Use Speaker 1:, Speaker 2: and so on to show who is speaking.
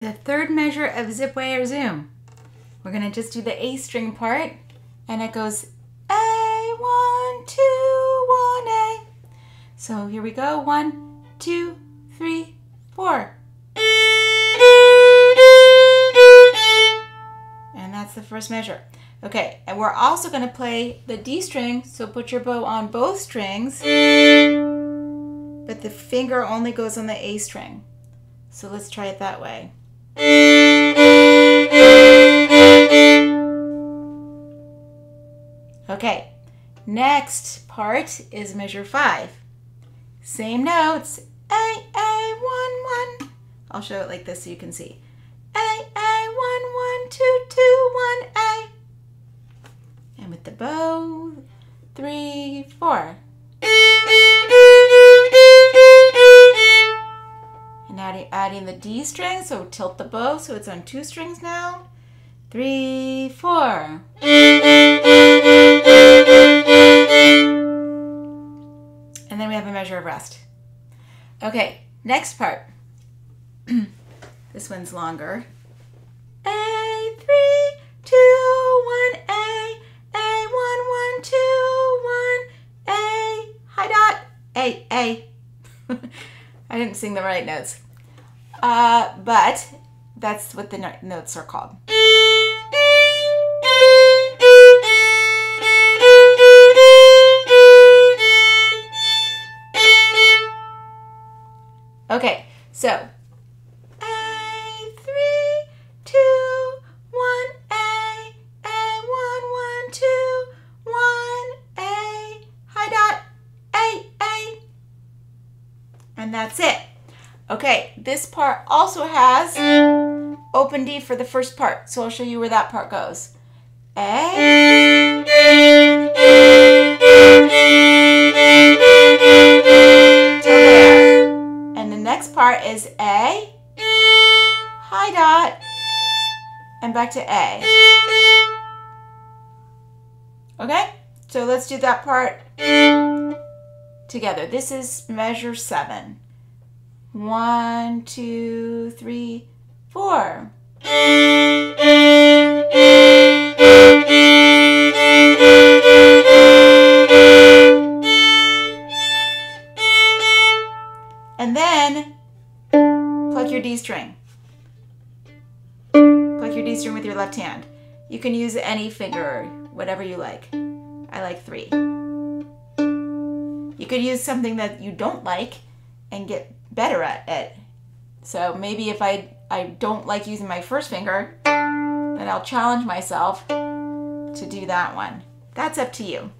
Speaker 1: The third measure of Zipwire Zoom. We're gonna just do the A string part, and it goes A, one, two, one, A. So here we go, one, two, three, four. And that's the first measure. Okay, and we're also gonna play the D string, so put your bow on both strings, but the finger only goes on the A string. So let's try it that way. Okay, next part is measure five. Same notes, A, A, one, one. I'll show it like this so you can see. A, A, one, one, two, two, one, A. And with the bow, three, four. Adding, the D string, so tilt the bow so it's on two strings now. Three, four. And then we have a measure of rest. Okay, next part. this one's longer. A, three, two, one, A, A, one, one, two, one, A, high dot, A, A. I didn't sing the right notes. Uh, but that's what the notes are called. Okay, so A three two one A A one one two one A high dot A A and that's it. Okay, this part also has open D for the first part, so I'll show you where that part goes. A till there. And the next part is A, high dot, and back to A. Okay, so let's do that part together. This is measure seven. One, two, three, four. And then pluck your D string. Pluck your D string with your left hand. You can use any finger, whatever you like. I like three. You could use something that you don't like and get better at it. So maybe if I, I don't like using my first finger, then I'll challenge myself to do that one. That's up to you.